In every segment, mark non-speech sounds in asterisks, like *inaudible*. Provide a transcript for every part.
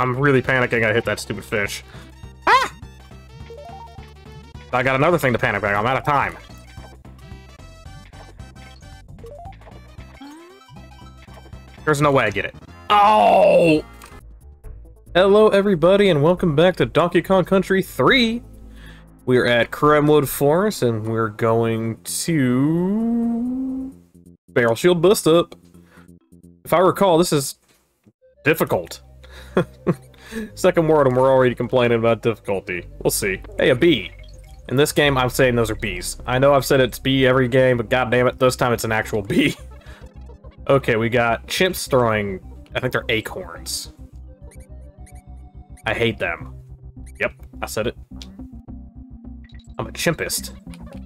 I'm really panicking I hit that stupid fish. Ah! I got another thing to panic about. I'm out of time. There's no way I get it. Oh! Hello, everybody, and welcome back to Donkey Kong Country 3. We're at Kremwood Forest, and we're going to... Barrel Shield Bust Up. If I recall, this is difficult. *laughs* Second world, and we're already complaining about difficulty. We'll see. Hey, a bee. In this game, I'm saying those are bees. I know I've said it's bee every game, but god damn it, this time it's an actual bee. *laughs* okay, we got chimps throwing... I think they're acorns. I hate them. Yep, I said it. I'm a chimpist.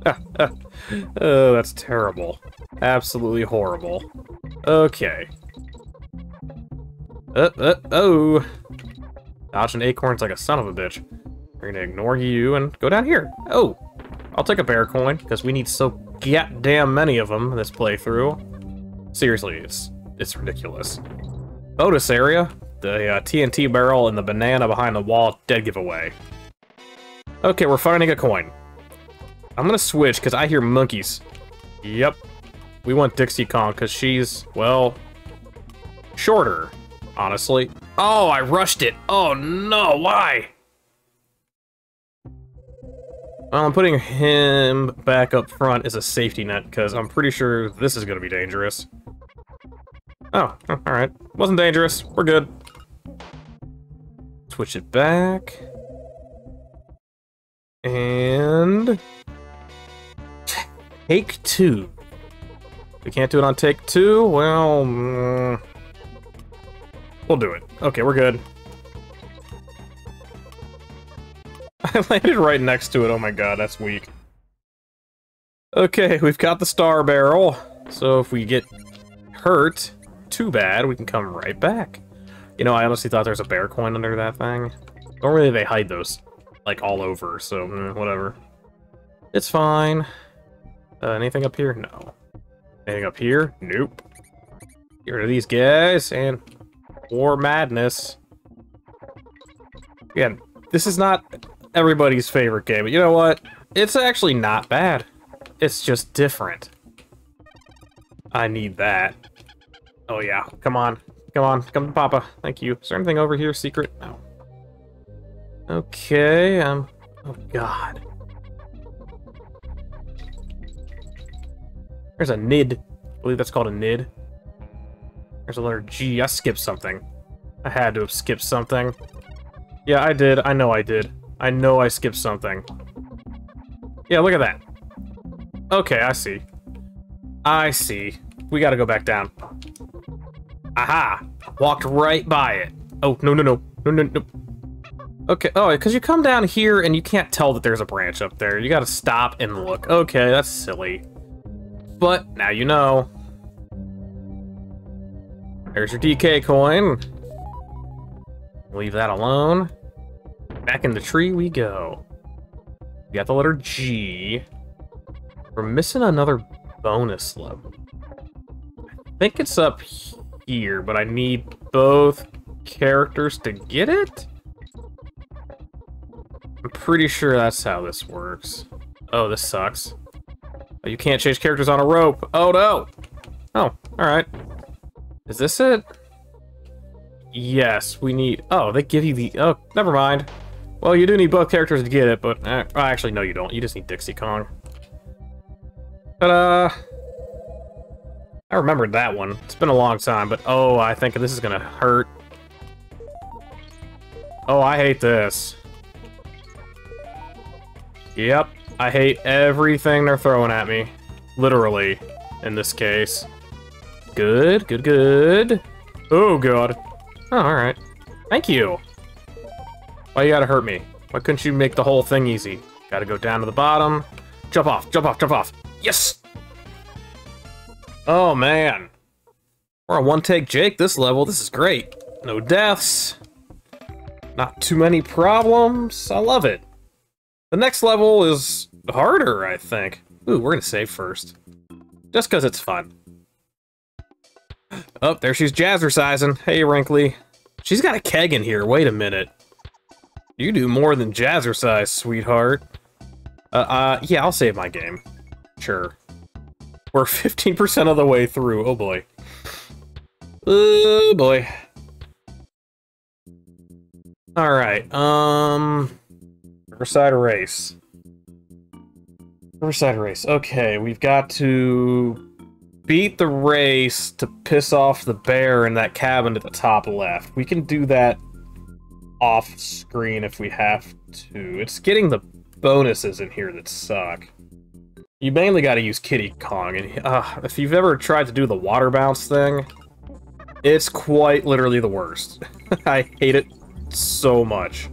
*laughs* oh, that's terrible. Absolutely horrible. Okay. Uh, uh, oh! Dodging acorns like a son of a bitch. We're gonna ignore you and go down here. Oh! I'll take a bear coin, because we need so goddamn many of them this playthrough. Seriously, it's it's ridiculous. Bonus area. The uh, TNT barrel and the banana behind the wall, dead giveaway. Okay, we're finding a coin. I'm gonna switch, because I hear monkeys. Yep. We want Dixie Kong, because she's, well, shorter, honestly. Oh, I rushed it. Oh, no, why? Well, I'm putting him back up front as a safety net, because I'm pretty sure this is going to be dangerous. Oh, alright. Wasn't dangerous. We're good. Switch it back. And... Take two. We can't do it on take two? Well, mm, we'll do it. Okay, we're good. *laughs* I landed right next to it. Oh my god, that's weak. Okay, we've got the star barrel. So if we get hurt, too bad, we can come right back. You know, I honestly thought there was a bear coin under that thing. Normally they hide those, like, all over, so mm, whatever. It's fine. Uh, anything up here? No. Anything up here? Nope. Get rid of these guys, and War Madness. Again, this is not everybody's favorite game, but you know what? It's actually not bad. It's just different. I need that. Oh yeah, come on. Come on, come to Papa. Thank you. Is there anything over here secret? No. Okay, um... Oh god. There's a nid. I believe that's called a nid. There's a letter G. I skipped something. I had to have skipped something. Yeah, I did. I know I did. I know I skipped something. Yeah, look at that. Okay, I see. I see. We gotta go back down. Aha! Walked right by it. Oh, no, no, no. No, no, no. Okay, oh, because you come down here and you can't tell that there's a branch up there. You gotta stop and look. Okay, that's silly. But now you know. There's your DK coin. Leave that alone. Back in the tree we go. We got the letter G. We're missing another bonus level. I think it's up here, but I need both characters to get it? I'm pretty sure that's how this works. Oh, this sucks. Oh, you can't change characters on a rope. Oh, no. Oh, alright. Is this it? Yes, we need... Oh, they give you the... Oh, never mind. Well, you do need both characters to get it, but... Uh, actually, no, you don't. You just need Dixie Kong. Uh... I remembered that one. It's been a long time, but oh, I think this is gonna hurt. Oh, I hate this. Yep, I hate everything they're throwing at me. Literally, in this case. Good, good, good. Oh, God. Oh, alright. Thank you. Why you gotta hurt me? Why couldn't you make the whole thing easy? Gotta go down to the bottom. Jump off, jump off, jump off. Yes! Oh, man. We're on one-take Jake this level. This is great. No deaths. Not too many problems. I love it. The next level is harder, I think. Ooh, we're gonna save first. Just because it's fun. Oh, there she's jazzercising. Hey, Wrinkly. She's got a keg in here. Wait a minute. You do more than jazzercise, sweetheart. Uh, uh, yeah, I'll save my game. Sure. We're 15% of the way through. Oh boy. Oh boy. Alright, um... Riverside Race. Riverside Race. Okay, we've got to beat the race to piss off the bear in that cabin at the top left. We can do that off screen if we have to. It's getting the bonuses in here that suck. You mainly got to use Kiddy Kong, and uh, if you've ever tried to do the water bounce thing, it's quite literally the worst. *laughs* I hate it so much.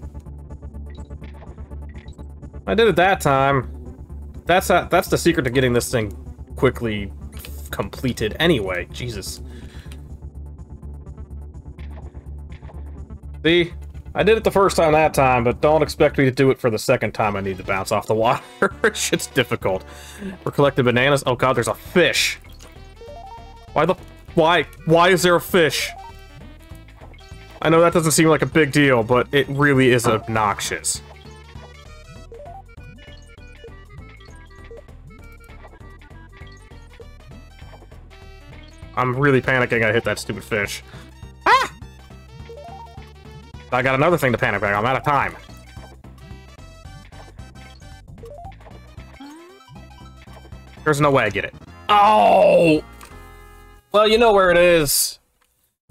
I did it that time. That's a, that's the secret to getting this thing quickly completed anyway. Jesus. See? I did it the first time that time, but don't expect me to do it for the second time I need to bounce off the water. *laughs* Shit's difficult. We're collecting bananas. Oh god, there's a fish. Why the... Why? Why is there a fish? I know that doesn't seem like a big deal, but it really is obnoxious. I'm really panicking I hit that stupid fish. Ah! I got another thing to panic about. I'm out of time. There's no way I get it. Oh! Well, you know where it is.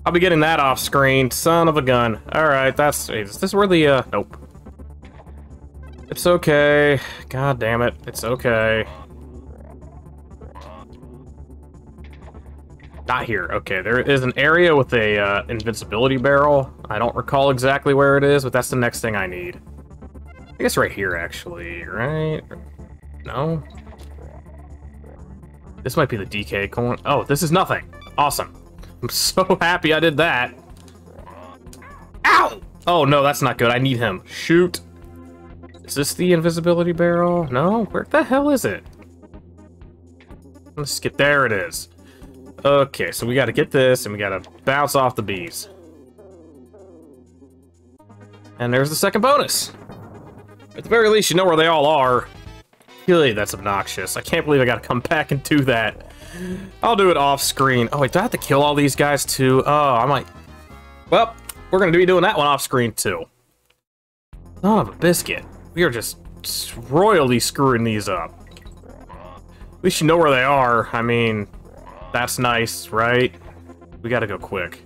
I'll be getting that off screen. Son of a gun. Alright, that's... Is this where the, uh... Nope. It's okay. God damn it. It's okay. Not here. Okay, there is an area with a uh, invincibility barrel. I don't recall exactly where it is, but that's the next thing I need. I guess right here, actually, right? No? This might be the DK coin. Oh, this is nothing. Awesome. *laughs* I'm so happy I did that. Ow! Oh, no, that's not good. I need him. Shoot. Is this the invisibility barrel? No? Where the hell is it? Let's get... There it is. Okay, so we gotta get this, and we gotta bounce off the bees. And there's the second bonus. At the very least, you know where they all are. Really, that's obnoxious. I can't believe I gotta come back and do that. I'll do it off screen. Oh, wait, do I have to kill all these guys too? Oh, I might... Well, we're gonna be doing that one off screen too. Son of a biscuit. We are just royally screwing these up. At least you know where they are. I mean, that's nice, right? We gotta go quick.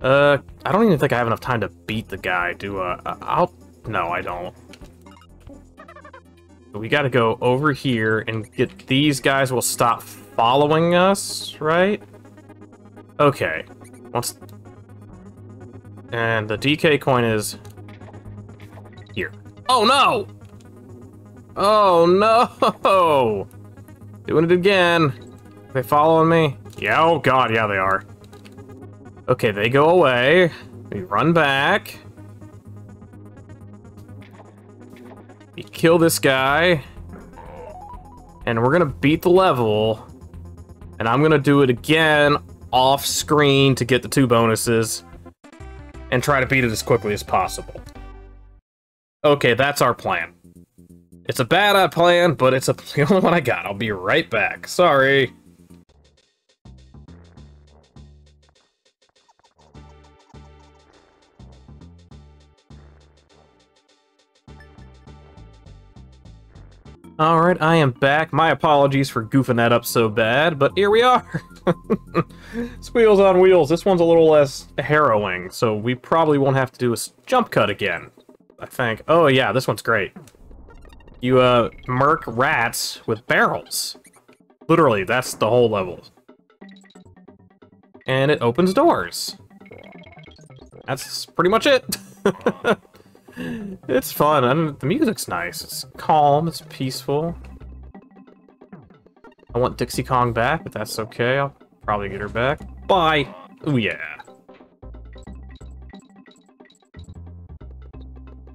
Uh, I don't even think I have enough time to beat the guy, do uh, I'll... No, I don't. We gotta go over here and get these guys will stop following us, right? Okay. Once... And the DK coin is... Here. Oh, no! Oh, no! *laughs* Doing it again they following me? Yeah, oh god, yeah they are. Okay, they go away. We run back. We kill this guy. And we're gonna beat the level. And I'm gonna do it again off screen to get the two bonuses. And try to beat it as quickly as possible. Okay, that's our plan. It's a bad plan, but it's a, *laughs* the only one I got. I'll be right back. Sorry. Alright, I am back. My apologies for goofing that up so bad, but here we are! *laughs* Squeals on wheels. This one's a little less harrowing, so we probably won't have to do a jump cut again. I think. Oh yeah, this one's great. You, uh, murk rats with barrels. Literally, that's the whole level. And it opens doors. That's pretty much it. *laughs* it's fun, and the music's nice. It's calm, it's peaceful. I want Dixie Kong back, but that's okay. I'll probably get her back. Bye! Oh yeah.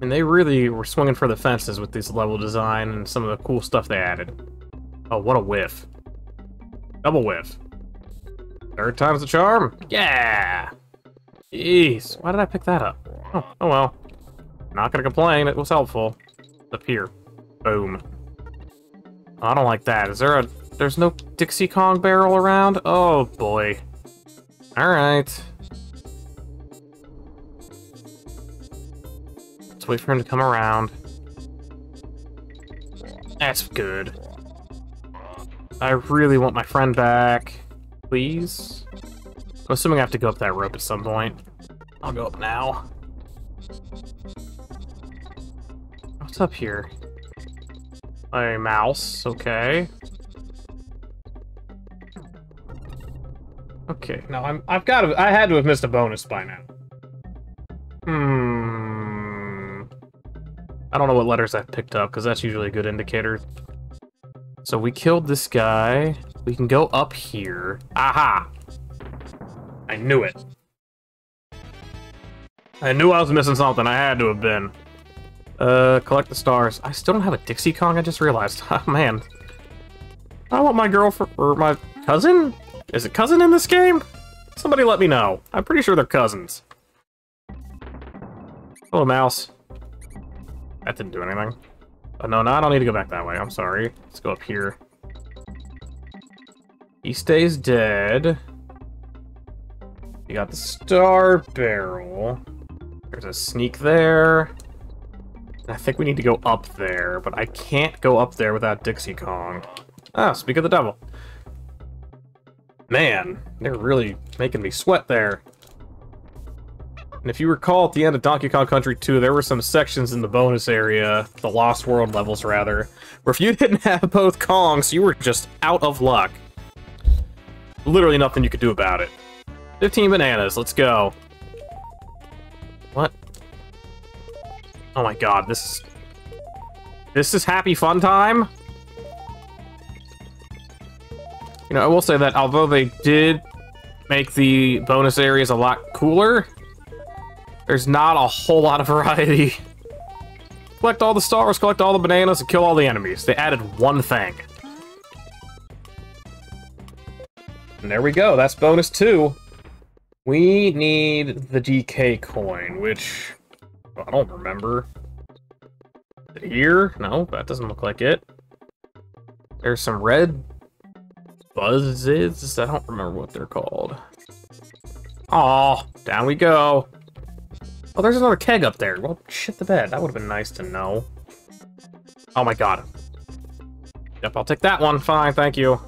And they really were swinging for the fences with this level design and some of the cool stuff they added. Oh, what a whiff. Double whiff. Third time's the charm? Yeah! Jeez, why did I pick that up? Oh, oh well. Not gonna complain, it was helpful. Up here. Boom. I don't like that. Is there a... There's no Dixie Kong barrel around? Oh, boy. Alright. Let's wait for him to come around. That's good. I really want my friend back. Please? I'm assuming I have to go up that rope at some point. I'll go up now. What's up here? A mouse, okay. Okay, now I'm I've got to I had to have missed a bonus by now. Hmm. I don't know what letters I picked up, because that's usually a good indicator. So we killed this guy. We can go up here. Aha! I knew it. I knew I was missing something. I had to have been. Uh, collect the stars. I still don't have a Dixie Kong, I just realized. *laughs* Oh, man. I want my girlfriend, or my cousin? Is it cousin in this game? Somebody let me know. I'm pretty sure they're cousins. Hello, mouse. That didn't do anything. Oh, no, no, I don't need to go back that way. I'm sorry. Let's go up here. He stays dead. You got the star barrel. There's a Sneek there. I think we need to go up there, but I can't go up there without Dixie Kong. Ah, speak of the devil. Man, they're really making me sweat there. And if you recall, at the end of Donkey Kong Country 2, there were some sections in the bonus area, the Lost World levels rather, where if you *laughs* didn't have both Kongs, you were just out of luck. Literally nothing you could do about it. 15 bananas, let's go. Oh my god, this is... This is happy fun time? You know, I will say that although they did make the bonus areas a lot cooler, there's not a whole lot of *laughs* variety. collect all the stars, collect all the bananas, and kill all the enemies. They added one thing. And there we go, that's bonus two. We need the DK coin, which I don't remember. Here? No, that doesn't look like it. There's some red buzzes. I don't remember what they're called. Oh, down we go. Oh, there's another keg up there. Well, shit the bed. That would have been nice to know. Oh my god. Yep, I'll take that one. Fine, thank you.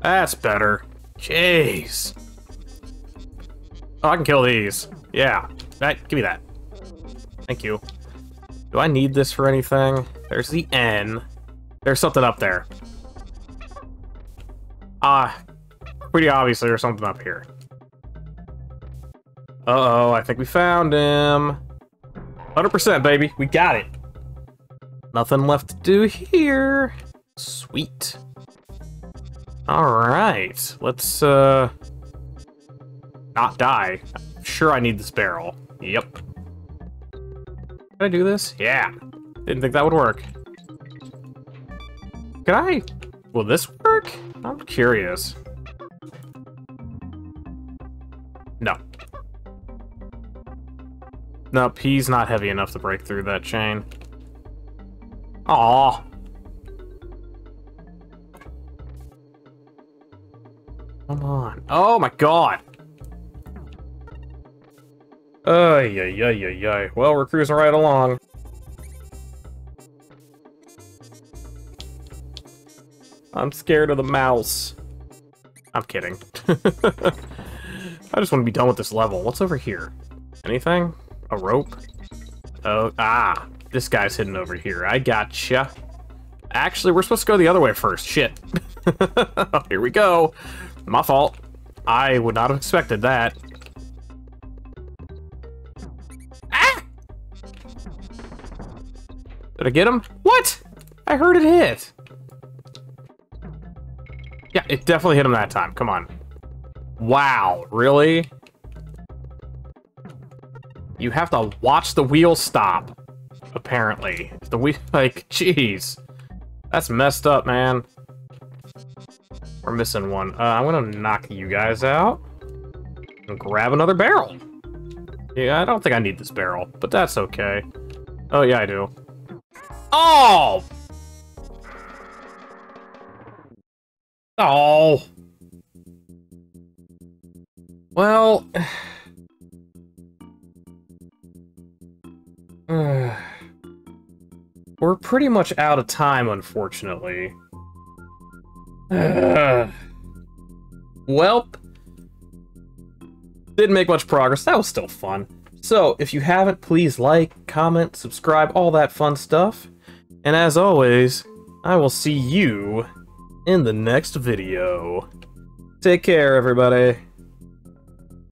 That's better. Jeez. Oh, I can kill these. Yeah. Right, give me that. Thank you. Do I need this for anything? There's the N. There's something up there. Ah, pretty obviously there's something up here. Uh-oh, I think we found him. 100%, baby. We got it. Nothing left to do here. Sweet. Alright, let's, uh... Not die. Sure I need this barrel. Yep. Can I do this? Yeah. Didn't think that would work. Can I... Will this work? I'm curious. No. No, he's not heavy enough to break through that chain. Aww. Come on. Oh my god! Ay, ay, ay, ay, ay. Well, we're cruising right along. I'm scared of the mouse. I'm kidding. *laughs* I just want to be done with this level. What's over here? Anything? A rope? Oh, ah, this guy's hidden over here. I gotcha. Actually, we're supposed to go the other way first. Shit. *laughs* here we go. My fault. I would not have expected that. Did I get him? What? I heard it hit. Yeah, it definitely hit him that time. Come on. Wow, really? You have to watch the wheel stop, apparently. The wheel, *laughs* like, jeez. That's messed up, man. We're missing one. Uh, I'm gonna knock you guys out. and grab another barrel. Yeah, I don't think I need this barrel, but that's okay. Oh, yeah, I do. Oh! Oh! Well... *sighs* We're pretty much out of time, unfortunately. *sighs* Welp. Didn't make much progress. That was still fun. So, if you haven't, please like, comment, subscribe, all that fun stuff. And as always, I will see you in the next video. Take care, everybody.